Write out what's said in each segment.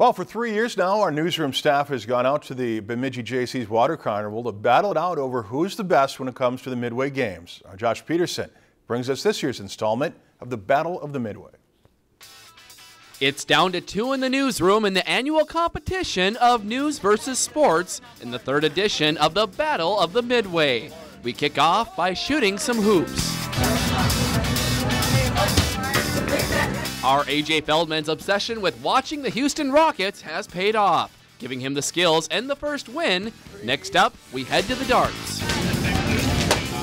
Well, for three years now, our newsroom staff has gone out to the Bemidji Jaycees Water Carnival to battle it out over who's the best when it comes to the Midway Games. Our Josh Peterson brings us this year's installment of the Battle of the Midway. It's down to two in the newsroom in the annual competition of news versus sports in the third edition of the Battle of the Midway. We kick off by shooting some hoops. Our AJ Feldman's obsession with watching the Houston Rockets has paid off, giving him the skills and the first win. Next up, we head to the darts.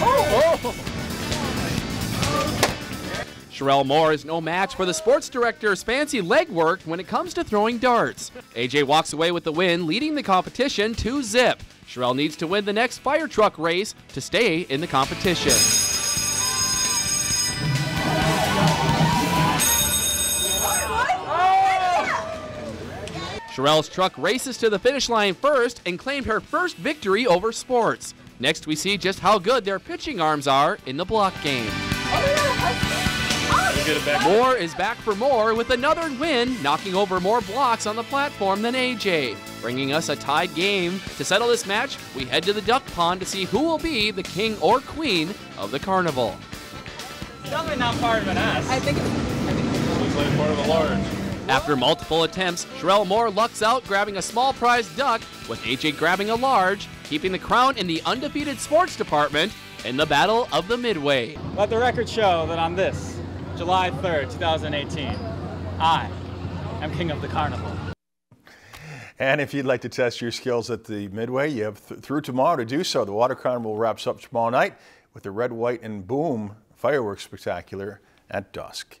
Oh! Sherelle Moore is no match for the sports director's fancy legwork when it comes to throwing darts. AJ walks away with the win, leading the competition to zip. Sherelle needs to win the next fire truck race to stay in the competition. Sherelle's truck races to the finish line first and claimed her first victory over sports. Next, we see just how good their pitching arms are in the block game. Moore is back for more with another win, knocking over more blocks on the platform than AJ. Bringing us a tied game. To settle this match, we head to the duck pond to see who will be the king or queen of the carnival. It's definitely not part of an S. I think it's, I think it's Looks part of a large. After multiple attempts, Sherelle Moore lucks out grabbing a small prize duck, with AJ grabbing a large, keeping the crown in the undefeated sports department in the Battle of the Midway. Let the record show that on this, July 3rd, 2018, I am king of the carnival. And if you'd like to test your skills at the Midway, you have th through tomorrow to do so. The Water Carnival wraps up tomorrow night with the Red, White, and Boom fireworks spectacular at dusk.